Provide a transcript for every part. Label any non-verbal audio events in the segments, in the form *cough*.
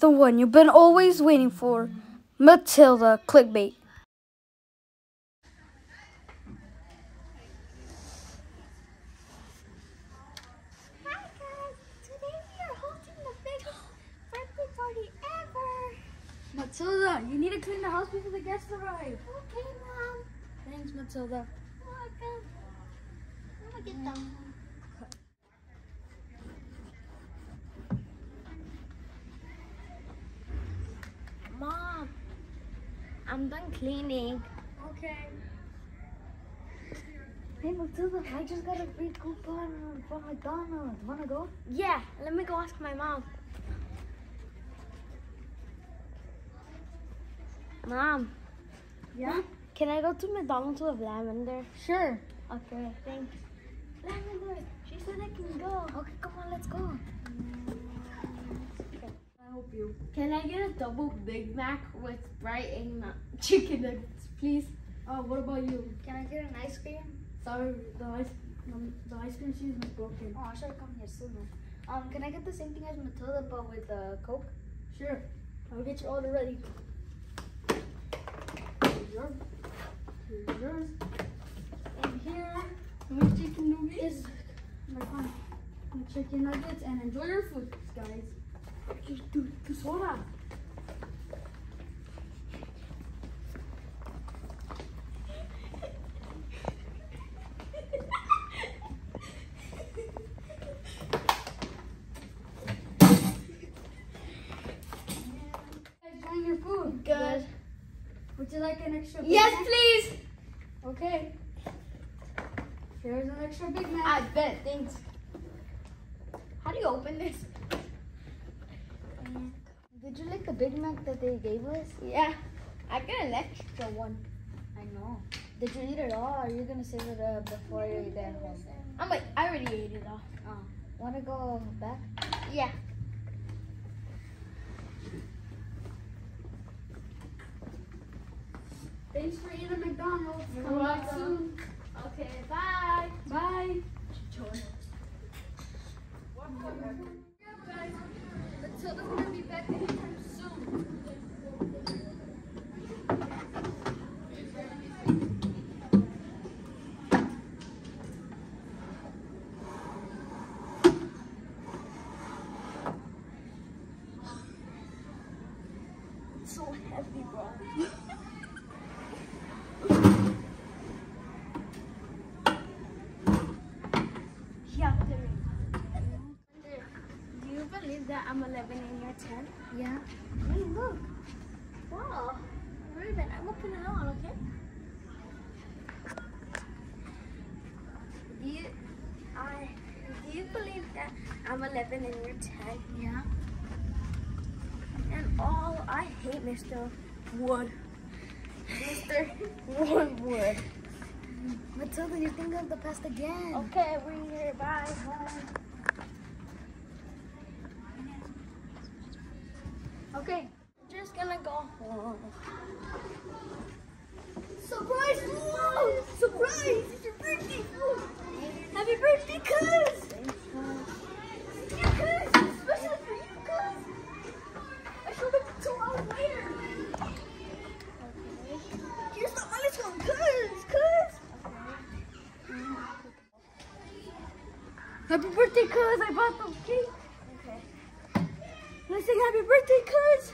the one you've been always waiting for Matilda Clickbait. Hi guys! Today we are hosting the biggest birthday party ever! Matilda, you need to clean the house before the guests arrive. Okay, Mom. Thanks, Matilda. Welcome. I'm gonna get them. Mm. I'm done cleaning. Okay. Hey, Matilda, I just got a free coupon from McDonald's. Wanna go? Yeah, let me go ask my mom. Mom, Yeah? can I go to McDonald's with Lavender? Sure. Okay, thanks. Lavender, she said I can go. Okay, come on, let's go. I hope you. Can I get a double Big Mac with Sprite and *laughs* chicken nuggets, please? Oh, what about you? Can I get an ice cream? Sorry, the ice, um, the ice cream machine is broken. Oh, I should come here sooner. Um, can I get the same thing as Matilda but with uh, Coke? Sure. I'll get your order ready. Here's yours. Here's yours. And here, my chicken nuggets. Is my fun. My chicken nuggets and enjoy your food, guys. Just do the soda. Enjoying your food. Good. Would you like an extra? Big Yes, Mac? please. Okay. Here's an extra Big Mac. I bet. Thanks. How do you open this? Did you like the Big Mac that they gave us? Yeah, I got an extra one. I know. Did you eat it all, or are you gonna save it uh, before you get home? I'm like, I already ate it all. Oh, wanna go back? Yeah. Thanks for eating McDonald's. You're Come back soon. Okay, bye. Bye. Matilda's gonna be back anytime soon. So heavy, bro. *laughs* Yeah. Do you believe that I'm 11 and you're 10? Yeah. Hey, look. Wow. Raven, I'm opening it on, okay? Do you, I, do you believe that I'm 11 and you're 10? Yeah. And all, I hate Mr. Wood. Mr. Woodwood. Matilda, you think of the past again. Okay, we're here. Bye. Bye. Okay, just gonna go home. Surprise! Whoa! Surprise! It's your birthday! Happy birthday, cuz! Yeah, cuz! Especially for you, cuz! I showed up two hours later. Here's the ice cream, cuz! Cuz! Happy birthday, cuz! I bought the cake. Okay. Let's sing happy birthday, cuz!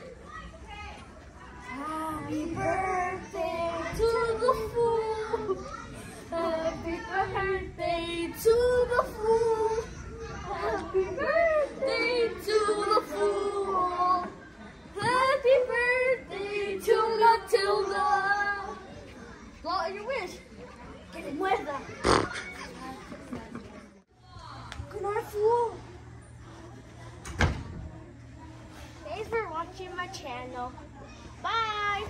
Happy birthday to the fool. Happy birthday to the fool. Happy birthday to the fool. Happy birthday to Matilda. Out your wish. Que te muerda. Watching my channel. Bye.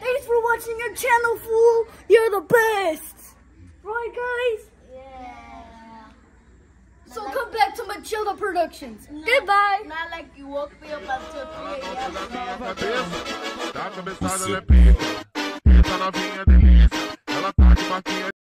Thanks for watching your channel, fool! You're the best! Right, guys? Yeah. So come back to Matilda Productions. Goodbye! Not like you woke me up until 3 a.m.